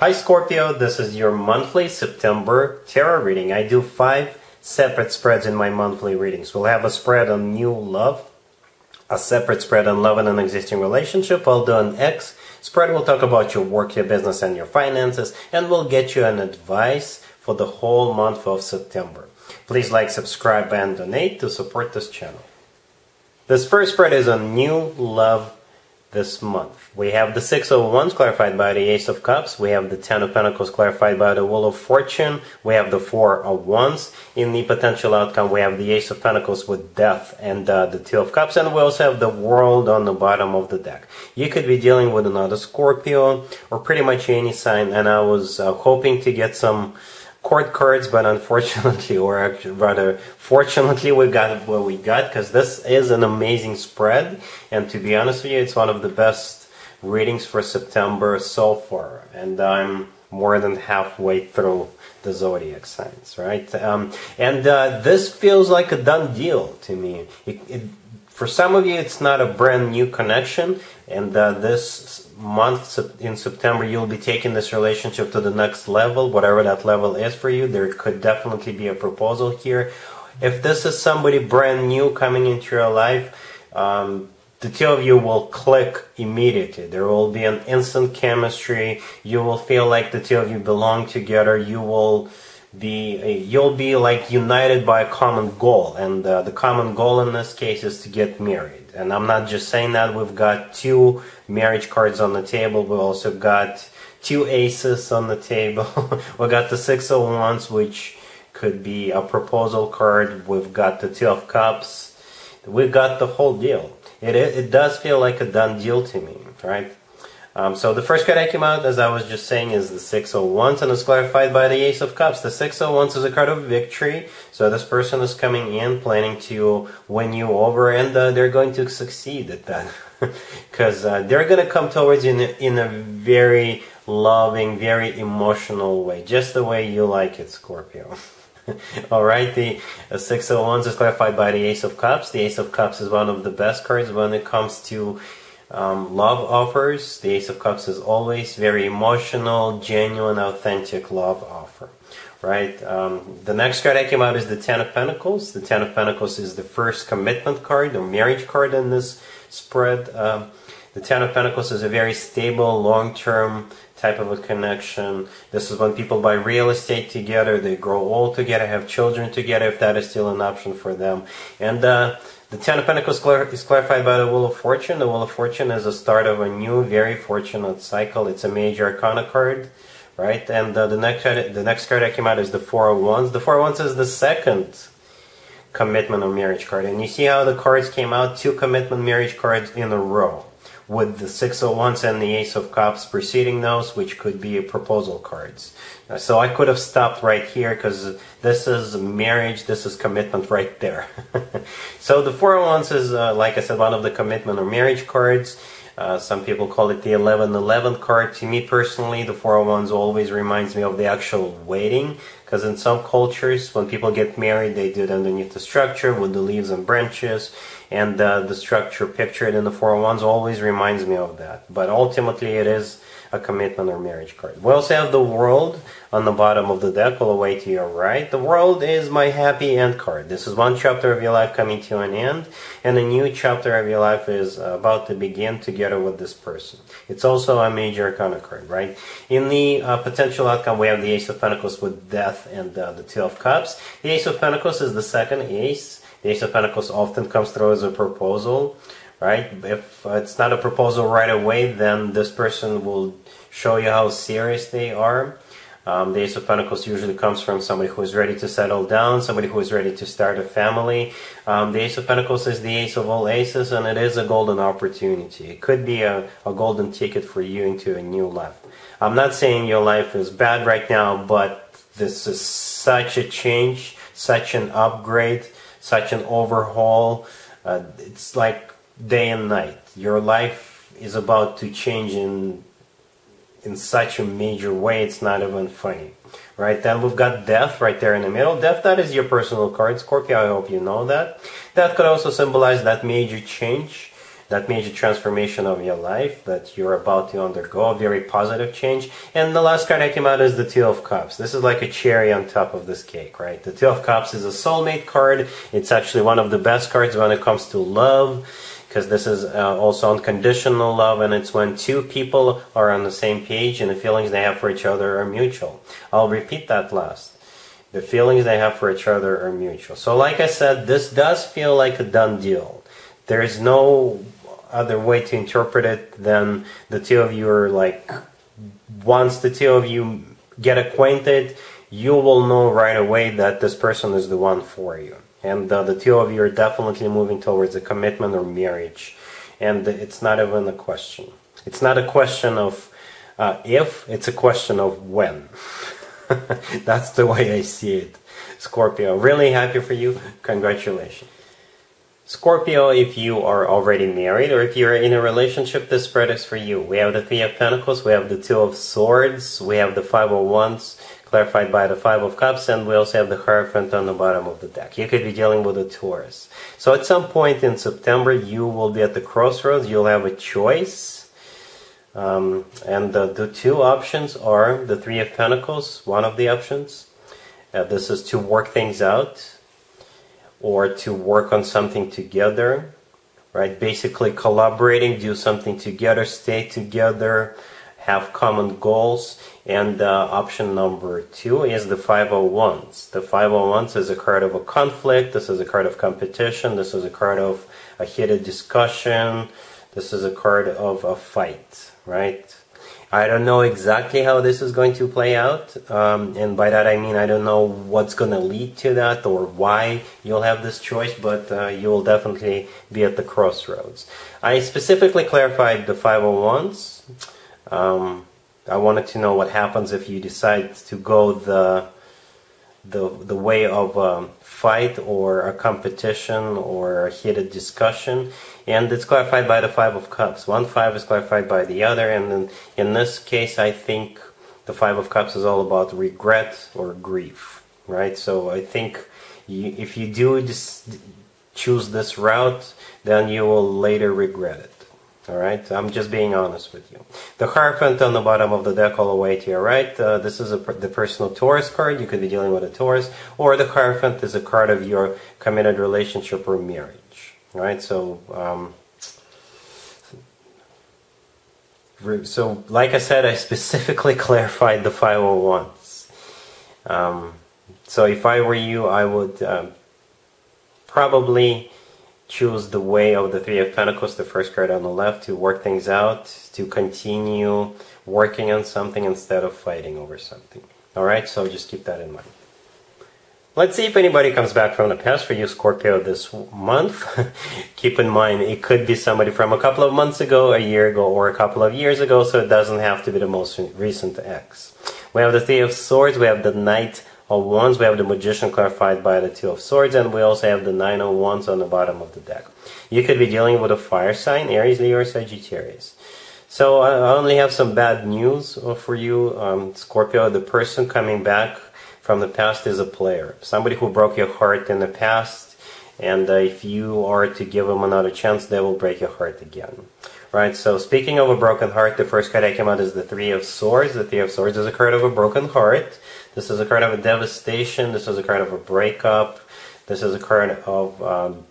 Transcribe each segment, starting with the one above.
Hi Scorpio, this is your monthly September tarot reading. I do five separate spreads in my monthly readings. We'll have a spread on new love, a separate spread on love and an existing relationship. I'll do an X spread. We'll talk about your work, your business, and your finances, and we'll get you an advice for the whole month of September. Please like, subscribe, and donate to support this channel. This first spread is on new love this month. We have the Six of Wands clarified by the Ace of Cups. We have the Ten of Pentacles clarified by the Wheel of Fortune. We have the Four of Wands. In the potential outcome, we have the Ace of Pentacles with Death and uh, the Two of Cups. And we also have the World on the bottom of the deck. You could be dealing with another Scorpio or pretty much any sign. And I was uh, hoping to get some court cards, but unfortunately, or actually, rather, fortunately, we got what we got because this is an amazing spread. And to be honest with you, it's one of the best readings for September so far. And I'm more than halfway through the zodiac signs, right? Um, and uh, this feels like a done deal to me. It, it, for some of you, it's not a brand new connection, and uh, this month in September, you'll be taking this relationship to the next level, whatever that level is for you. There could definitely be a proposal here. If this is somebody brand new coming into your life, um, the two of you will click immediately. There will be an instant chemistry. You will feel like the two of you belong together. You will be you'll be like united by a common goal and uh, the common goal in this case is to get married. And i'm not just saying that we've got two marriage cards on the table we also got two aces on the table. We got the six of wands which could be a proposal card we've got the two of cups. We've got the whole deal. It, it does feel like a done deal to me right um, so the first card that came out, as I was just saying, is the Six of Wands, and it's clarified by the Ace of Cups. The Six of Wands is a card of victory, so this person is coming in planning to win you over, and uh, they're going to succeed at that. Because uh, they're going to come towards you in a, in a very loving, very emotional way, just the way you like it, Scorpio. Alright, the uh, Six of Wands is clarified by the Ace of Cups. The Ace of Cups is one of the best cards when it comes to um, love offers. The Ace of Cups is always very emotional, genuine, authentic love offer. Right. Um, the next card I came out is the Ten of Pentacles. The Ten of Pentacles is the first commitment card, the marriage card in this spread. Um, the Ten of Pentacles is a very stable, long-term type of a connection. This is when people buy real estate together, they grow old together, have children together, if that is still an option for them. And uh, the Ten of Pentacles is clarified by the Wheel of Fortune. The Wheel of Fortune is the start of a new, very fortunate cycle. It's a major arcana card, right? And uh, the next card, the next card that came out is the Four of Wands. The Four of Wands is the second commitment or marriage card. And you see how the cards came out? Two commitment marriage cards in a row with the Six of Wands and the Ace of Cups preceding those, which could be proposal cards. So I could have stopped right here because this is marriage, this is commitment right there. so the Four of Wands is, uh, like I said, one of the commitment or marriage cards. Uh, some people call it the 1111 card. To me personally, the Four of Wands always reminds me of the actual wedding because in some cultures, when people get married, they do it underneath the structure with the leaves and branches. And uh, the structure pictured in the Four of Wands always reminds me of that. But ultimately, it is a commitment or marriage card. We also have the world on the bottom of the deck all the way to your right. The world is my happy end card. This is one chapter of your life coming to an end and a new chapter of your life is about to begin together with this person. It's also a major arcana card, right? In the uh, potential outcome we have the Ace of Pentacles with Death and uh, the Two of Cups. The Ace of Pentacles is the second ace. The Ace of Pentacles often comes through as a proposal right? If it's not a proposal right away, then this person will show you how serious they are. Um, the Ace of Pentacles usually comes from somebody who is ready to settle down, somebody who is ready to start a family. Um, the Ace of Pentacles is the ace of all aces, and it is a golden opportunity. It could be a, a golden ticket for you into a new life. I'm not saying your life is bad right now, but this is such a change, such an upgrade, such an overhaul. Uh, it's like day and night. Your life is about to change in in such a major way it's not even funny. Right, then we've got death right there in the middle. Death, that is your personal card, Scorpio. I hope you know that. That could also symbolize that major change that major transformation of your life that you're about to undergo, a very positive change. And the last card that came out is the Two of Cups. This is like a cherry on top of this cake, right? The Two of Cups is a soulmate card. It's actually one of the best cards when it comes to love because this is uh, also unconditional love and it's when two people are on the same page and the feelings they have for each other are mutual. I'll repeat that last. The feelings they have for each other are mutual. So like I said, this does feel like a done deal. There is no other way to interpret it than the two of you are like, once the two of you get acquainted, you will know right away that this person is the one for you and uh, the two of you are definitely moving towards a commitment or marriage. And it's not even a question. It's not a question of uh, if it's a question of when. That's the way i see it. Scorpio really happy for you? Congratulations. Scorpio, if you are already married or if you're in a relationship, this spread is for you. We have the Three of Pentacles, we have the Two of Swords, we have the Five of Wands, clarified by the Five of Cups, and we also have the Hierophant on the bottom of the deck. You could be dealing with a Taurus. So at some point in September, you will be at the crossroads. You'll have a choice. Um, and the, the two options are the Three of Pentacles, one of the options. Uh, this is to work things out or to work on something together, right? Basically collaborating, do something together, stay together, have common goals. And uh, option number two is the Five of Wands. The Five of Wands is a card of a conflict. This is a card of competition. This is a card of a heated discussion. This is a card of a fight, right? I don't know exactly how this is going to play out. Um, and by that I mean I don't know what's going to lead to that or why you'll have this choice, but uh, you will definitely be at the crossroads. I specifically clarified the Five of Wands. Um, I wanted to know what happens if you decide to go the the the way of a um, fight or a competition or a heated discussion, and it's clarified by the Five of Cups. One five is clarified by the other, and in, in this case, I think the Five of Cups is all about regret or grief, right? So I think you, if you do just choose this route, then you will later regret it. Alright, I'm just being honest with you. The Hierophant on the bottom of the deck all the way to your right, uh, this is a, the personal Taurus card, you could be dealing with a Taurus, or the Hierophant is a card of your committed relationship or marriage. Alright, so, um, so like I said, I specifically clarified the Five of Wands. Um, so if I were you, I would um, probably choose the way of the Three of Pentacles, the first card on the left, to work things out, to continue working on something instead of fighting over something. Alright, so just keep that in mind. Let's see if anybody comes back from the past for you, Scorpio, this month. keep in mind, it could be somebody from a couple of months ago, a year ago, or a couple of years ago, so it doesn't have to be the most recent ex. We have the Three of Swords, we have the Knight of Wands, we have the Magician clarified by the Two of Swords, and we also have the Nine of Wands on the bottom of the deck. You could be dealing with a fire sign, Aries, Leo, or Sagittarius. So I only have some bad news for you, um, Scorpio. The person coming back from the past is a player, somebody who broke your heart in the past, and uh, if you are to give them another chance, they will break your heart again. Right, so speaking of a broken heart, the first card I came out is the Three of Swords. The Three of Swords is a card of a broken heart. This is a card of a devastation. This is a card of a breakup. This is a card of um,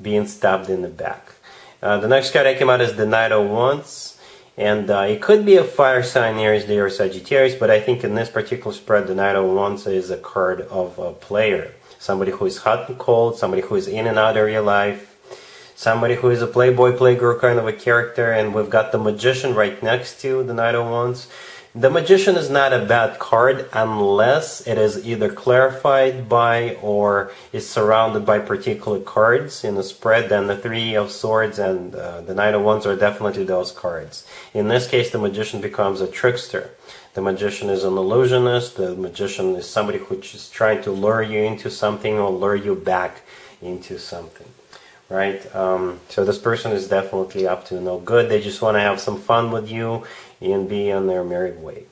being stabbed in the back. Uh, the next card I came out is the Knight of Wands. And uh, it could be a fire sign, Aries, Leo, or Sagittarius, but I think in this particular spread, the Knight of Wands is a card of a player. Somebody who is hot and cold, somebody who is in and out of your life, somebody who is a playboy, playgirl kind of a character, and we've got the Magician right next to the Knight of Wands. The Magician is not a bad card unless it is either clarified by or is surrounded by particular cards in the spread. Then the Three of Swords and uh, the Knight of Wands are definitely those cards. In this case, the Magician becomes a trickster. The Magician is an illusionist. The Magician is somebody who is trying to lure you into something or lure you back into something right? Um, so this person is definitely up to no good. They just want to have some fun with you and be on their merry way.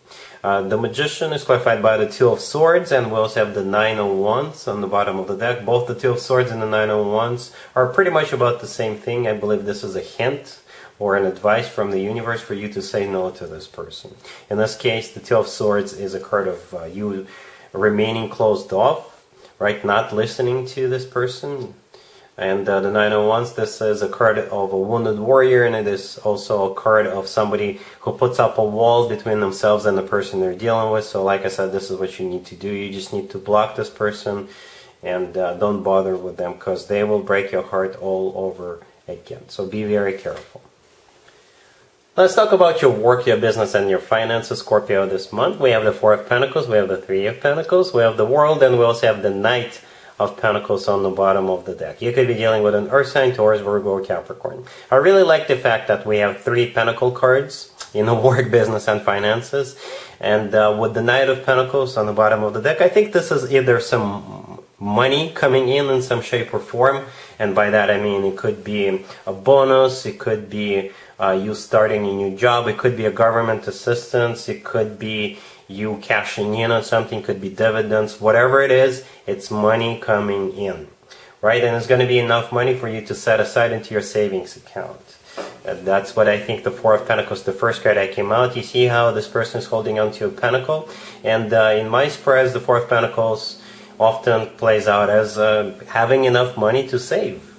Uh, the Magician is clarified by the Two of Swords, and we also have the Nine of Wands on the bottom of the deck. Both the Two of Swords and the Nine of Wands are pretty much about the same thing. I believe this is a hint or an advice from the universe for you to say no to this person. In this case, the Two of Swords is a card of uh, you remaining closed off, right? Not listening to this person. And uh, the Nine of Wands, this is a card of a wounded warrior, and it is also a card of somebody who puts up a wall between themselves and the person they're dealing with. So, like I said, this is what you need to do. You just need to block this person and uh, don't bother with them because they will break your heart all over again. So, be very careful. Let's talk about your work, your business, and your finances, Scorpio, this month. We have the Four of Pentacles, we have the Three of Pentacles, we have the World, and we also have the Knight of Pentacles on the bottom of the deck. You could be dealing with an Earth sign, Taurus, Virgo, or Capricorn. I really like the fact that we have three Pentacle cards in the work, business, and finances. And uh, with the Knight of Pentacles on the bottom of the deck, I think this is either some money coming in in some shape or form. And by that I mean it could be a bonus, it could be uh, you starting a new job, it could be a government assistance, it could be you cashing in on something, could be dividends, whatever it is, it's money coming in, right? And it's going to be enough money for you to set aside into your savings account. And that's what I think the Four of Pentacles, the first card I came out. You see how this person is holding onto a pentacle? And uh, in my spreads, the Four of Pentacles often plays out as uh, having enough money to save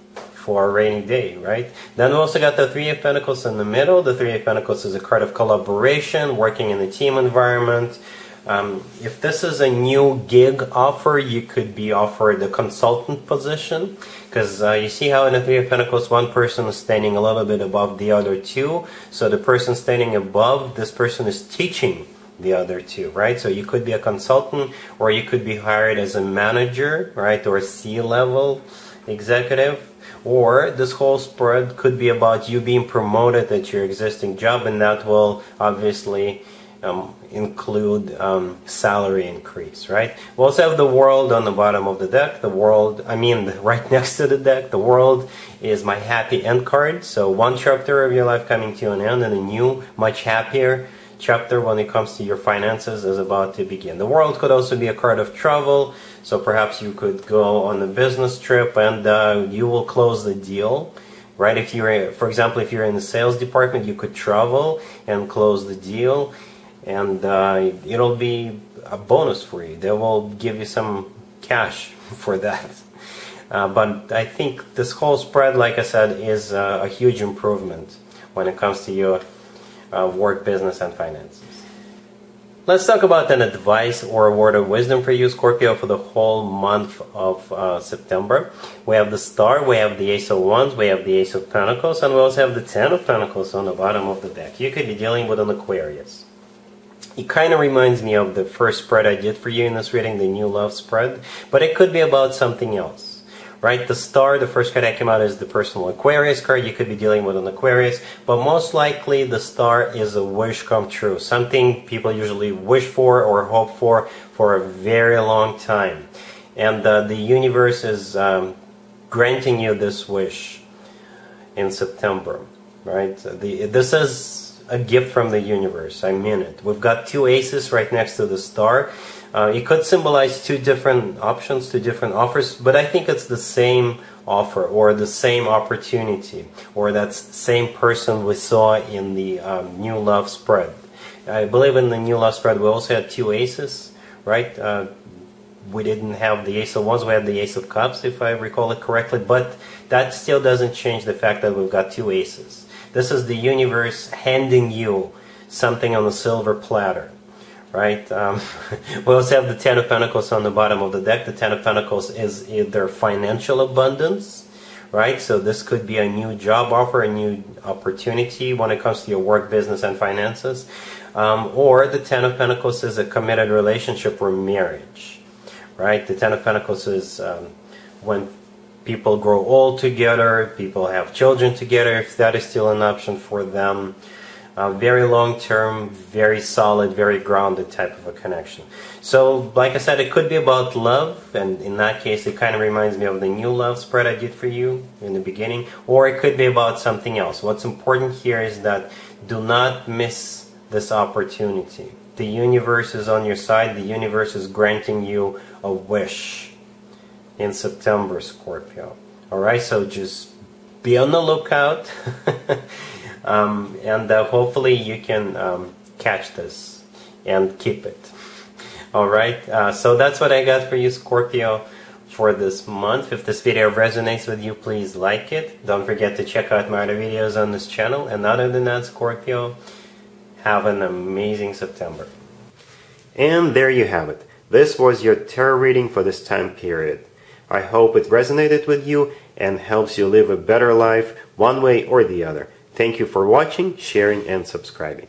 for a rainy day, right? Then we also got the Three of Pentacles in the middle. The Three of Pentacles is a card of collaboration, working in a team environment. Um, if this is a new gig offer, you could be offered a consultant position because uh, you see how in the Three of Pentacles, one person is standing a little bit above the other two. So the person standing above, this person is teaching the other two, right? So you could be a consultant or you could be hired as a manager, right? Or a C-level executive or this whole spread could be about you being promoted at your existing job, and that will obviously um, include um, salary increase, right? We also have the world on the bottom of the deck. The world, I mean, right next to the deck, the world is my happy end card. So one chapter of your life coming to an end, and a new, much happier chapter when it comes to your finances is about to begin. The world could also be a card of travel, so perhaps you could go on a business trip and uh, you will close the deal. Right, if you're, for example, if you're in the sales department, you could travel and close the deal, and uh, it'll be a bonus for you. They will give you some cash for that. Uh, but I think this whole spread, like I said, is uh, a huge improvement when it comes to your uh, work, business, and finances. Let's talk about an advice or a word of wisdom for you, Scorpio, for the whole month of uh, September. We have the Star, we have the Ace of Wands, we have the Ace of Pentacles, and we also have the Ten of Pentacles on the bottom of the deck. You could be dealing with an Aquarius. It kind of reminds me of the first spread I did for you in this reading, the New Love spread, but it could be about something else right? The star, the first card that came out is the personal Aquarius card. You could be dealing with an Aquarius, but most likely the star is a wish come true. Something people usually wish for or hope for for a very long time. And uh, the universe is um, granting you this wish in September, right? The, this is a gift from the universe. I mean it. We've got two aces right next to the star. Uh, it could symbolize two different options, two different offers, but I think it's the same offer or the same opportunity or that same person we saw in the um, New Love spread. I believe in the New Love spread we also had two aces, right? Uh, we didn't have the Ace of Wands, we had the Ace of Cups, if I recall it correctly, but that still doesn't change the fact that we've got two aces. This is the universe handing you something on a silver platter right? Um, we also have the Ten of Pentacles on the bottom of the deck. The Ten of Pentacles is either financial abundance, right? So this could be a new job offer, a new opportunity when it comes to your work, business, and finances. Um, or the Ten of Pentacles is a committed relationship or marriage, right? The Ten of Pentacles is um, when people grow old together, people have children together, if that is still an option for them. Uh, very long term, very solid, very grounded type of a connection. So, like I said, it could be about love, and in that case, it kind of reminds me of the new love spread I did for you in the beginning, or it could be about something else. What's important here is that do not miss this opportunity. The universe is on your side, the universe is granting you a wish in September, Scorpio. Alright, so just be on the lookout um, and uh, hopefully you can um, catch this and keep it. Alright, uh, so that's what I got for you, Scorpio for this month. If this video resonates with you, please like it. Don't forget to check out my other videos on this channel. And other than that, Scorpio, have an amazing September. And there you have it. This was your tarot reading for this time period. I hope it resonated with you and helps you live a better life one way or the other. Thank you for watching, sharing, and subscribing.